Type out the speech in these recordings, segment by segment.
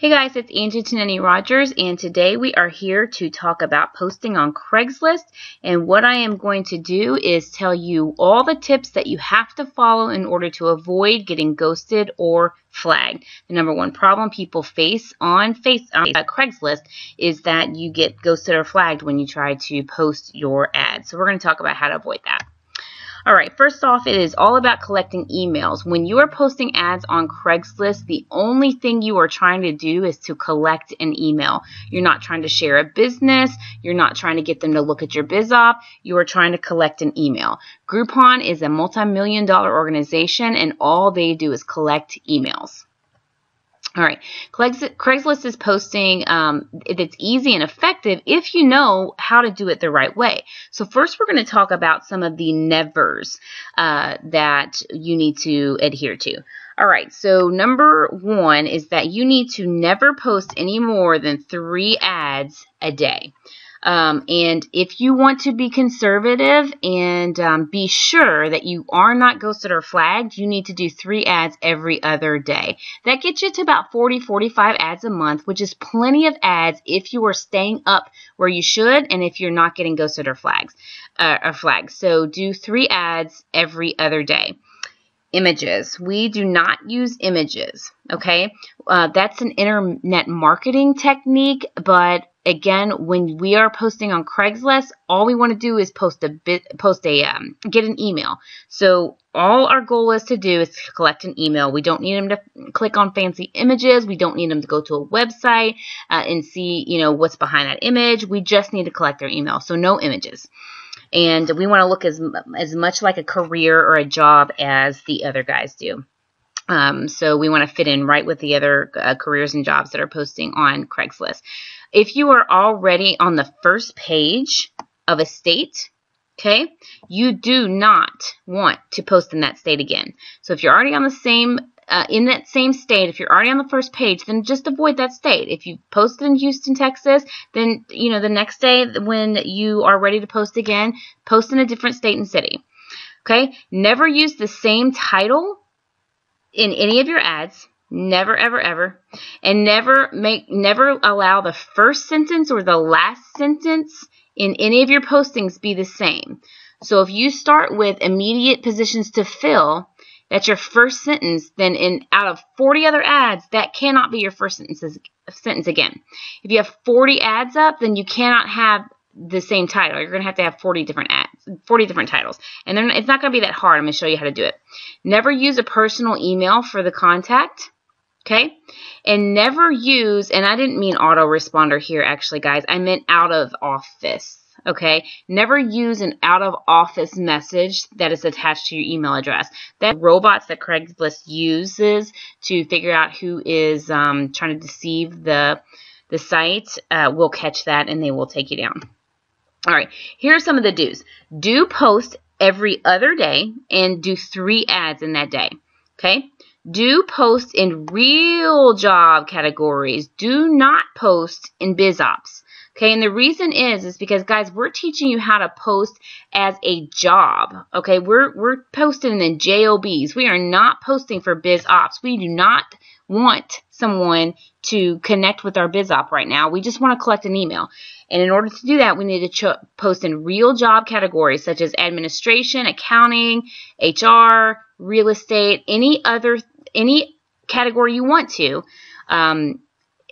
Hey guys, it's Angie Tonini-Rogers, and today we are here to talk about posting on Craigslist. And what I am going to do is tell you all the tips that you have to follow in order to avoid getting ghosted or flagged. The number one problem people face on face on Craigslist is that you get ghosted or flagged when you try to post your ad. So we're going to talk about how to avoid that. All right, first off, it is all about collecting emails. When you are posting ads on Craigslist, the only thing you are trying to do is to collect an email. You're not trying to share a business. You're not trying to get them to look at your biz op. You are trying to collect an email. Groupon is a multi-million dollar organization and all they do is collect emails. All right, Craigslist is posting um, it's easy and effective if you know how to do it the right way. So first we're going to talk about some of the nevers uh, that you need to adhere to. All right, so number one is that you need to never post any more than three ads a day. Um, and if you want to be conservative and um, be sure that you are not ghosted or flagged, you need to do three ads every other day. That gets you to about 40, 45 ads a month, which is plenty of ads if you are staying up where you should and if you're not getting ghosted or flags. Uh, or flags. So do three ads every other day images. We do not use images, okay? Uh, that's an internet marketing technique, but again, when we are posting on Craigslist, all we want to do is post a bit, post a, um, get an email. So all our goal is to do is to collect an email. We don't need them to click on fancy images. We don't need them to go to a website uh, and see, you know, what's behind that image. We just need to collect their email. So no images and we want to look as as much like a career or a job as the other guys do. Um, so we want to fit in right with the other uh, careers and jobs that are posting on Craigslist. If you are already on the first page of a state, okay, you do not want to post in that state again. So if you're already on the same uh, in that same state, if you're already on the first page, then just avoid that state. If you posted in Houston, Texas, then, you know, the next day when you are ready to post again, post in a different state and city. Okay? Never use the same title in any of your ads. Never, ever, ever. And never make, never allow the first sentence or the last sentence in any of your postings be the same. So if you start with immediate positions to fill, that's your first sentence, then in out of 40 other ads, that cannot be your first sentence, sentence again. If you have 40 ads up, then you cannot have the same title. You're going to have to have 40 different ads, 40 different titles. And then it's not going to be that hard. I'm going to show you how to do it. Never use a personal email for the contact. Okay? And never use, and I didn't mean autoresponder here actually, guys. I meant out of office okay? Never use an out of office message that is attached to your email address. That robots that Craigslist uses to figure out who is um, trying to deceive the the site uh, will catch that and they will take you down. All right, here are some of the do's. Do post every other day and do three ads in that day. Okay? Do post in real job categories. Do not post in biz ops. Okay, and the reason is is because guys, we're teaching you how to post as a job. Okay, we're we're posting in jobs. We are not posting for biz ops. We do not want someone to connect with our biz op right now. We just want to collect an email. And in order to do that, we need to post in real job categories such as administration, accounting, HR, real estate, any other any category you want to. Um,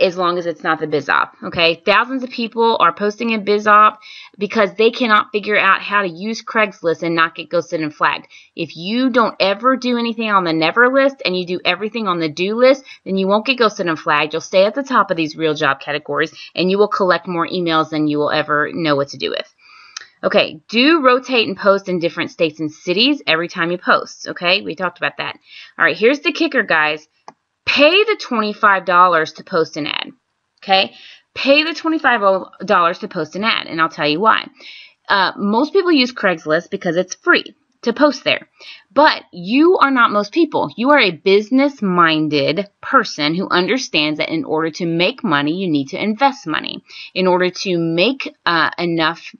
as long as it's not the BizOp. Okay, thousands of people are posting in BizOp because they cannot figure out how to use Craigslist and not get ghosted and flagged. If you don't ever do anything on the never list and you do everything on the do list, then you won't get ghosted and flagged. You'll stay at the top of these real job categories and you will collect more emails than you will ever know what to do with. Okay, do rotate and post in different states and cities every time you post. Okay, we talked about that. All right, here's the kicker, guys pay the $25 to post an ad. Okay? Pay the $25 to post an ad, and I'll tell you why. Uh, most people use Craigslist because it's free to post there. But you are not most people. You are a business minded person who understands that in order to make money, you need to invest money. In order to make uh, enough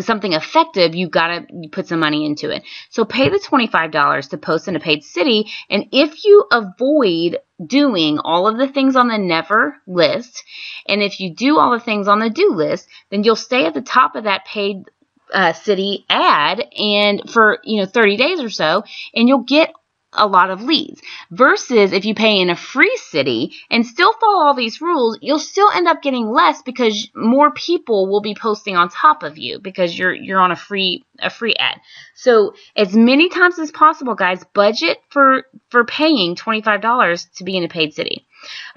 something effective, you gotta put some money into it. So pay the $25 to post in a paid city. And if you avoid doing all of the things on the never list, and if you do all the things on the do list, then you'll stay at the top of that paid uh, city ad and for you know 30 days or so and you'll get a lot of leads. Versus if you pay in a free city and still follow all these rules, you'll still end up getting less because more people will be posting on top of you because you're you're on a free a free ad. So as many times as possible, guys, budget for for paying $25 to be in a paid city.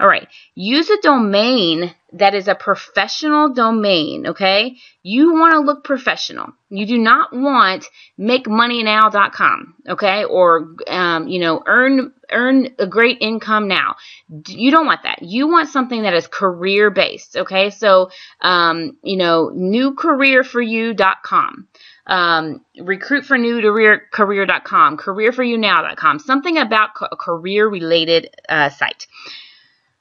All right, use a domain that is a professional domain, okay? You want to look professional. You do not want makemoneynow.com, okay? Or, um, you know, earn, earn a great income now. You don't want that. You want something that is career based, okay? So, um, you know, newcareerforyou.com. Um, recruitfornewcareer.com, careerforyounow.com, something about a career related uh, site.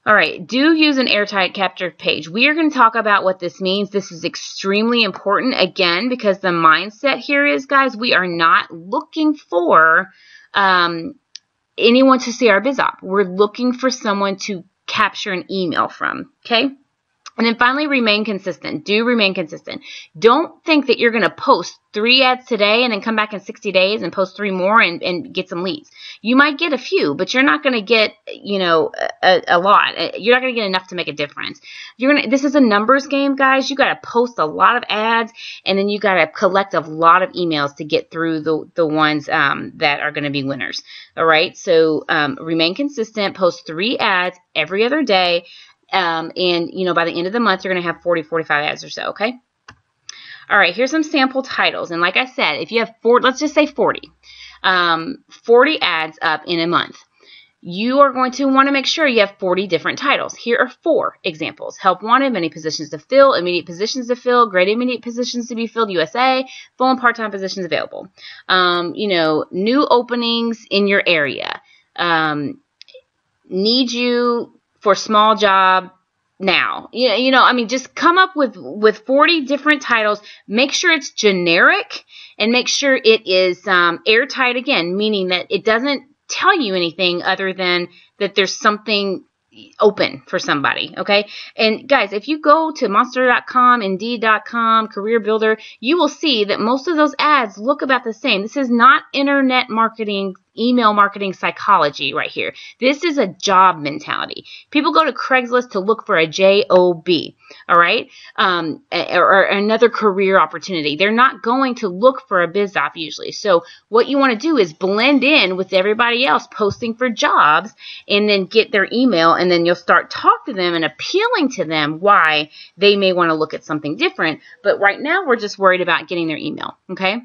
All right, do use an airtight capture page. We are going to talk about what this means. This is extremely important, again, because the mindset here is, guys, we are not looking for um, anyone to see our biz op. We're looking for someone to capture an email from, okay? And then finally, remain consistent. Do remain consistent. Don't think that you're going to post three ads today and then come back in 60 days and post three more and, and get some leads. You might get a few, but you're not going to get, you know, a, a lot. You're not going to get enough to make a difference. You're going to, this is a numbers game, guys. You got to post a lot of ads and then you got to collect a lot of emails to get through the, the ones um, that are going to be winners. All right. So um, remain consistent. Post three ads every other day. Um, and, you know, by the end of the month, you're going to have 40, 45 ads or so, okay? All right, here's some sample titles. And like I said, if you have four, let's just say 40, um, 40 ads up in a month, you are going to want to make sure you have 40 different titles. Here are four examples. Help wanted, many positions to fill, immediate positions to fill, great immediate positions to be filled, USA, full and part-time positions available. Um, you know, new openings in your area. Um, need you for small job now. You know, you know, I mean, just come up with with 40 different titles. Make sure it's generic and make sure it is um, airtight again, meaning that it doesn't tell you anything other than that there's something open for somebody, okay? And guys, if you go to monster.com, indeed.com, career builder, you will see that most of those ads look about the same. This is not internet marketing email marketing psychology right here. This is a job mentality. People go to Craigslist to look for a job, all right, um, or, or another career opportunity. They're not going to look for a biz op usually. So what you want to do is blend in with everybody else posting for jobs, and then get their email, and then you'll start talk to them and appealing to them why they may want to look at something different. But right now we're just worried about getting their email. Okay.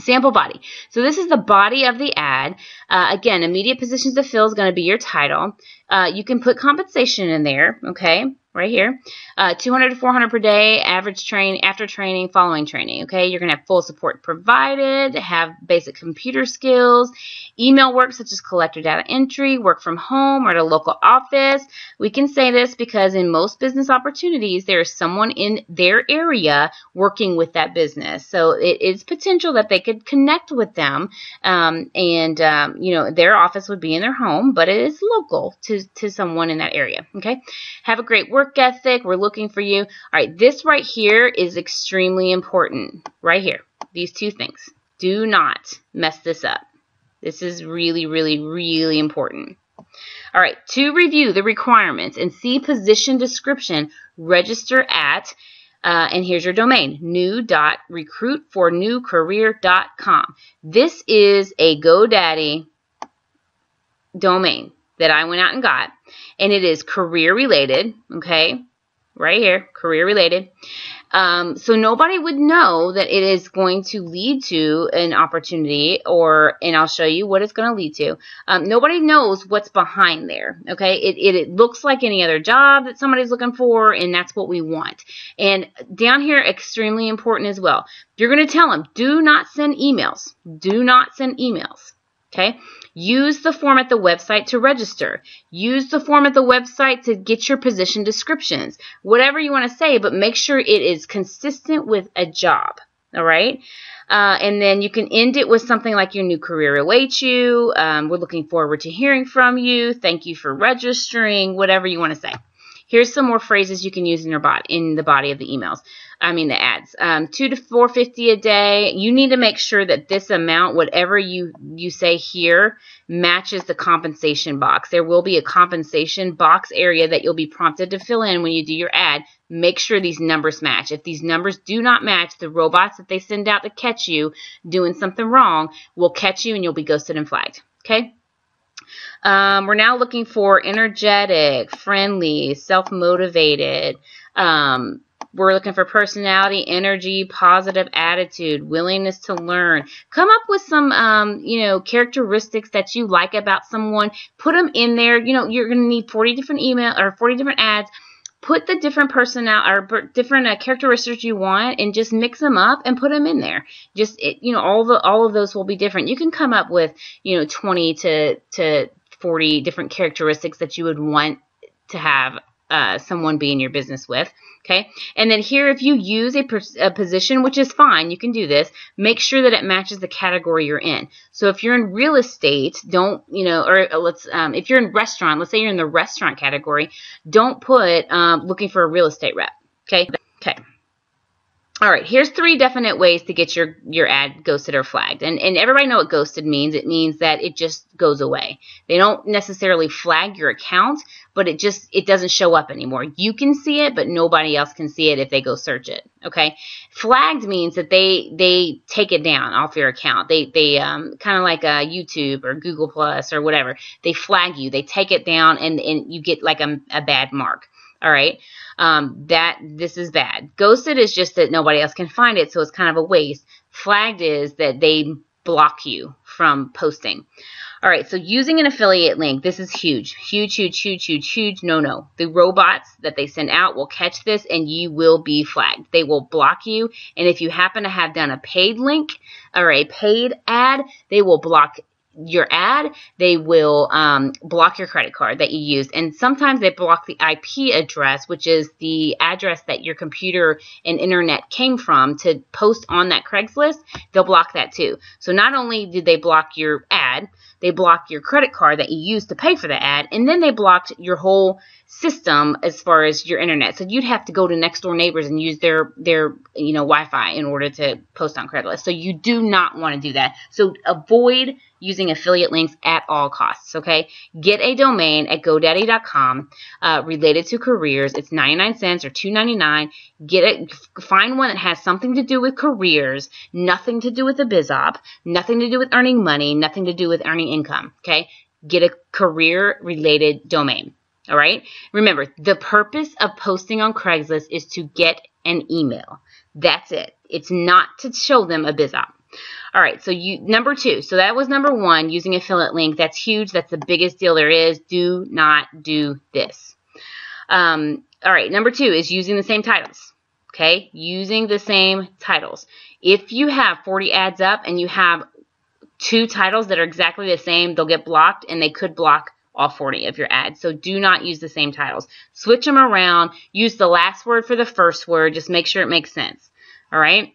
Sample body. So this is the body of the ad. Uh, again, immediate positions to fill is going to be your title. Uh, you can put compensation in there, okay? Right here. Uh, 200 to 400 per day, average train after training, following training. Okay, you're gonna have full support provided, have basic computer skills, email work such as collector data entry, work from home or at a local office. We can say this because in most business opportunities, there is someone in their area working with that business. So it is potential that they could connect with them, um, and um, you know their office would be in their home, but it is local to to someone in that area. Okay, have a great work work ethic. We're looking for you. All right, this right here is extremely important. Right here. These two things. Do not mess this up. This is really, really, really important. All right, to review the requirements and see position description, register at, uh, and here's your domain, new.recruitfornewcareer.com. This is a GoDaddy domain that I went out and got and it is career related, okay? Right here, career related. Um, so nobody would know that it is going to lead to an opportunity or, and I'll show you what it's going to lead to. Um, nobody knows what's behind there. Okay. It, it, it, looks like any other job that somebody's looking for and that's what we want. And down here, extremely important as well. You're going to tell them, do not send emails. Do not send emails. Okay. Use the form at the website to register. Use the form at the website to get your position descriptions. Whatever you want to say, but make sure it is consistent with a job. All right. Uh, and then you can end it with something like your new career awaits you. Um, we're looking forward to hearing from you. Thank you for registering, whatever you want to say. Here's some more phrases you can use in your bot in the body of the emails. I mean the ads. Um, two to four fifty a day. You need to make sure that this amount, whatever you you say here, matches the compensation box. There will be a compensation box area that you'll be prompted to fill in when you do your ad. Make sure these numbers match. If these numbers do not match, the robots that they send out to catch you doing something wrong will catch you and you'll be ghosted and flagged. Okay? Um, we're now looking for energetic, friendly, self-motivated, um, we're looking for personality, energy, positive attitude, willingness to learn. Come up with some, um, you know, characteristics that you like about someone. Put them in there. You know, you're going to need 40 different email or 40 different ads. Put the different personality or different uh, characteristics you want and just mix them up and put them in there. Just, it, you know, all the all of those will be different. You can come up with, you know, 20 to to 40 different characteristics that you would want to have uh, someone be in your business with. Okay, and then here, if you use a, a, position, which is fine, you can do this, make sure that it matches the category you're in. So if you're in real estate, don't, you know, or uh, let's, um, if you're in restaurant, let's say you're in the restaurant category, don't put um, looking for a real estate rep. Okay, okay. All right, here's three definite ways to get your, your ad ghosted or flagged. And, and everybody know what ghosted means. It means that it just goes away. They don't necessarily flag your account, but it just, it doesn't show up anymore. You can see it, but nobody else can see it if they go search it. Okay. Flagged means that they, they take it down off your account. They, they, um, kind of like a YouTube or Google Plus or whatever. They flag you. They take it down and, and you get like a, a bad mark. All right. Um, that this is bad. Ghosted is just that nobody else can find it, so it's kind of a waste. Flagged is that they block you from posting. All right, so using an affiliate link, this is huge, huge, huge, huge, huge, huge. No, no. The robots that they send out will catch this and you will be flagged. They will block you. And if you happen to have done a paid link or a paid ad, they will block your ad, they will um, block your credit card that you use. And sometimes they block the IP address, which is the address that your computer and internet came from to post on that Craigslist. They'll block that too. So not only did they block your ad, they block your credit card that you used to pay for the ad, and then they blocked your whole system as far as your internet. So you'd have to go to next door neighbors and use their their you know Wi-Fi in order to post on Craigslist. So you do not want to do that. So avoid using affiliate links at all costs. Okay, get a domain at GoDaddy.com uh, related to careers. It's 99 cents or 2.99. Get it. Find one that has something to do with careers, nothing to do with the biz op, nothing to do with earning money, nothing to do with earning income. Okay, get a career related domain. All right. Remember, the purpose of posting on Craigslist is to get an email. That's it. It's not to show them a biz op. All right, so you number two. So that was number one, using affiliate link. That's huge. That's the biggest deal there is. Do not do this. Um, all right, number two is using the same titles. Okay, using the same titles. If you have 40 ads up and you have two titles that are exactly the same, they'll get blocked and they could block all 40 of your ads. So do not use the same titles. Switch them around. Use the last word for the first word. Just make sure it makes sense. All right.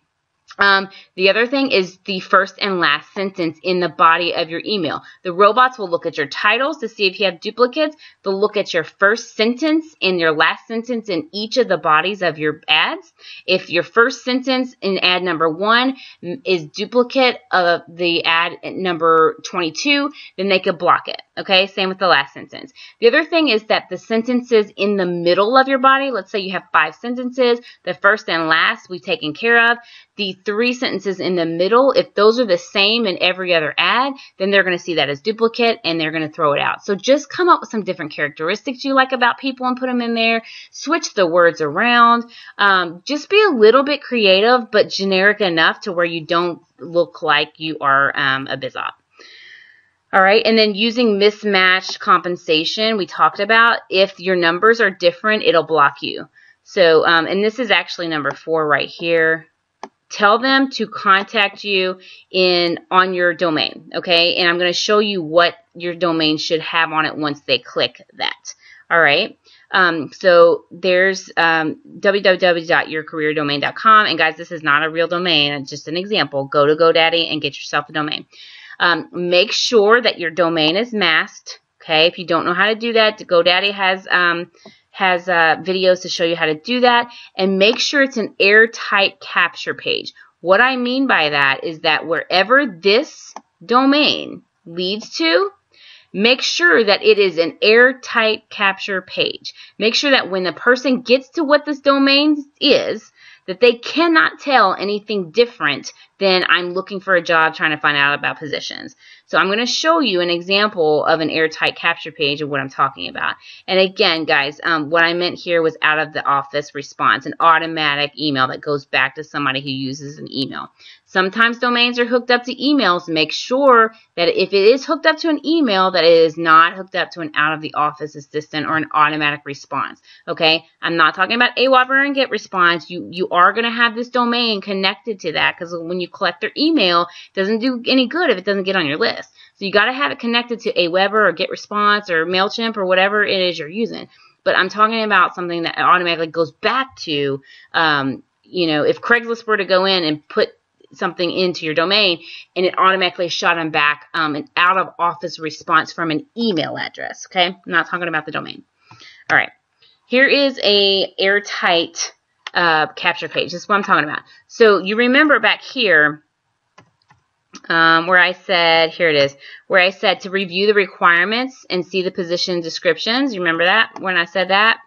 Um, the other thing is the first and last sentence in the body of your email. The robots will look at your titles to see if you have duplicates. They'll look at your first sentence and your last sentence in each of the bodies of your ads. If your first sentence in ad number one is duplicate of the ad number 22, then they could block it. Okay, same with the last sentence. The other thing is that the sentences in the middle of your body, let's say you have five sentences, the first and last we've taken care of. The three sentences in the middle, if those are the same in every other ad, then they're going to see that as duplicate and they're going to throw it out. So just come up with some different characteristics you like about people and put them in there. Switch the words around. Um, just be a little bit creative, but generic enough to where you don't look like you are um, a biz op. All right, and then using mismatched compensation, we talked about if your numbers are different, it'll block you. So, um, and this is actually number four right here. Tell them to contact you in on your domain, okay? And I'm going to show you what your domain should have on it once they click that. All right. Um, so there's um, www.yourcareerdomain.com. And guys, this is not a real domain. It's just an example. Go to GoDaddy and get yourself a domain. Um, make sure that your domain is masked. Okay, if you don't know how to do that, GoDaddy has um, has uh, videos to show you how to do that. And make sure it's an airtight capture page. What I mean by that is that wherever this domain leads to, make sure that it is an airtight capture page. Make sure that when the person gets to what this domain is, that they cannot tell anything different than I'm looking for a job trying to find out about positions. So I'm going to show you an example of an airtight capture page of what I'm talking about. And again, guys, um, what I meant here was out of the office response, an automatic email that goes back to somebody who uses an email. Sometimes domains are hooked up to emails. Make sure that if it is hooked up to an email, that it is not hooked up to an out-of-the-office assistant or an automatic response. Okay, I'm not talking about AWeber and GetResponse. You you are going to have this domain connected to that because when you collect their email, it doesn't do any good if it doesn't get on your list. So you got to have it connected to AWeber or GetResponse or Mailchimp or whatever it is you're using. But I'm talking about something that automatically goes back to, um, you know, if Craigslist were to go in and put something into your domain and it automatically shot them back um, an out of office response from an email address. Okay, I'm not talking about the domain. All right, here is a airtight uh, capture page. This is what I'm talking about. So you remember back here um, where I said, here it is, where I said to review the requirements and see the position descriptions. You remember that when I said that?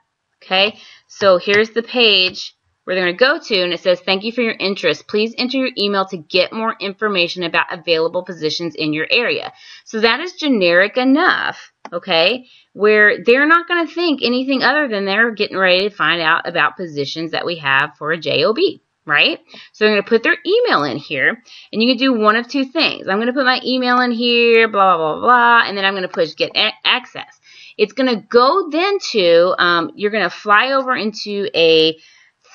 Okay, so here's the page where they're going to go to, and it says, Thank you for your interest. Please enter your email to get more information about available positions in your area. So that is generic enough, okay, where they're not going to think anything other than they're getting ready to find out about positions that we have for a JOB, right? So they're going to put their email in here, and you can do one of two things. I'm going to put my email in here, blah, blah, blah, blah, and then I'm going to push get access. It's going to go then to, um, you're going to fly over into a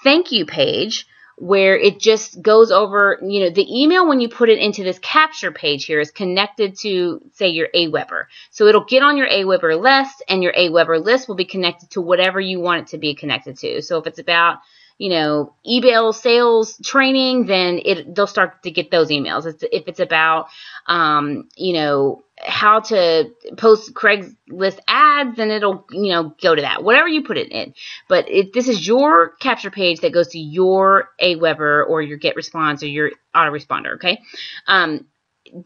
thank you page where it just goes over, you know, the email when you put it into this capture page here is connected to, say, your AWeber. So it'll get on your AWeber list, and your AWeber list will be connected to whatever you want it to be connected to. So if it's about, you know, email sales training, then it they'll start to get those emails. If it's about, um, you know, how to post Craigslist ads, then it'll, you know, go to that. Whatever you put it in. But if this is your capture page that goes to your AWeber or your GetResponse or your autoresponder, okay? Um,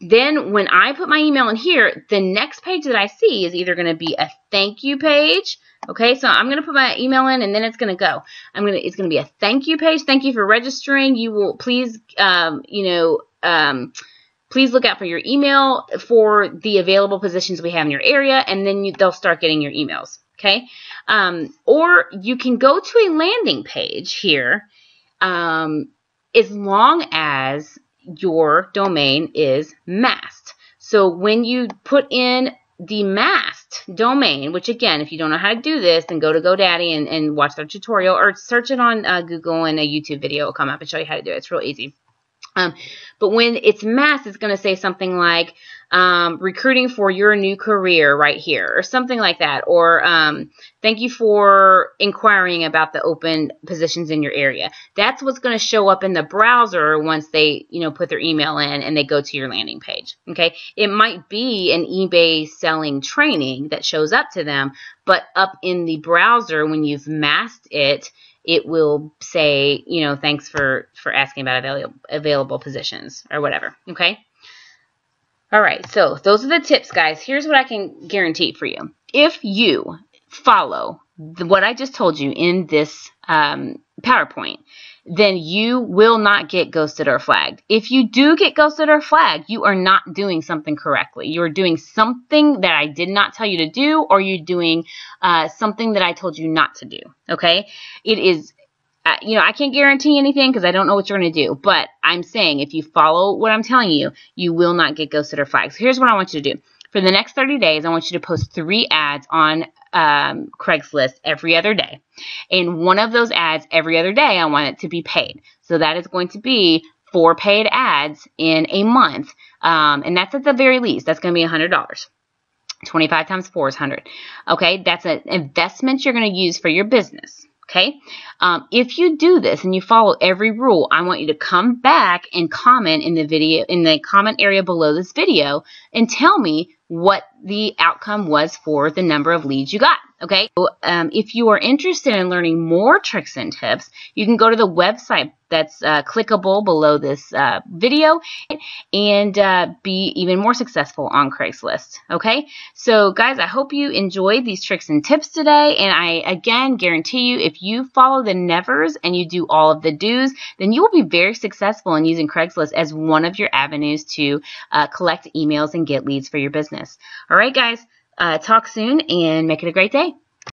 then when I put my email in here, the next page that I see is either going to be a thank you page. Okay, so I'm going to put my email in and then it's going to go. I'm going to, it's going to be a thank you page. Thank you for registering. You will please, um, you know, um, please look out for your email for the available positions we have in your area, and then you, they'll start getting your emails. Okay, um, or you can go to a landing page here, um, as long as your domain is masked. So when you put in the masked domain, which again, if you don't know how to do this, then go to GoDaddy and, and watch their tutorial or search it on uh, Google and a YouTube video will come up and show you how to do it. It's real easy. Um, but when it's mass, it's going to say something like um, recruiting for your new career right here or something like that. Or um, thank you for inquiring about the open positions in your area. That's what's going to show up in the browser once they, you know, put their email in and they go to your landing page. Okay. It might be an eBay selling training that shows up to them, but up in the browser when you've masked it, it will say, you know, thanks for, for asking about available, available positions or whatever. Okay. All right. So those are the tips, guys. Here's what I can guarantee for you. If you follow the, what I just told you in this um, PowerPoint, then you will not get ghosted or flagged. If you do get ghosted or flagged, you are not doing something correctly. You are doing something that I did not tell you to do, or you're doing uh, something that I told you not to do. Okay? It is, uh, you know, I can't guarantee anything because I don't know what you're going to do, but I'm saying if you follow what I'm telling you, you will not get ghosted or flagged. So here's what I want you to do. For the next 30 days, I want you to post three ads on um, Craigslist every other day. And one of those ads every other day, I want it to be paid. So that is going to be four paid ads in a month. Um, and that's at the very least. That's going to be $100. 25 times 4 is 100. Okay, that's an investment you're going to use for your business. Okay, um, if you do this and you follow every rule, I want you to come back and comment in the video in the comment area below this video and tell me what the outcome was for the number of leads you got. Okay, so, um, if you are interested in learning more tricks and tips, you can go to the website that's uh, clickable below this uh, video and uh, be even more successful on Craigslist. Okay, so guys, I hope you enjoyed these tricks and tips today. And I again guarantee you, if you follow the nevers and you do all of the do's, then you will be very successful in using Craigslist as one of your avenues to uh, collect emails and get leads for your business. All right, guys, uh, talk soon and make it a great day.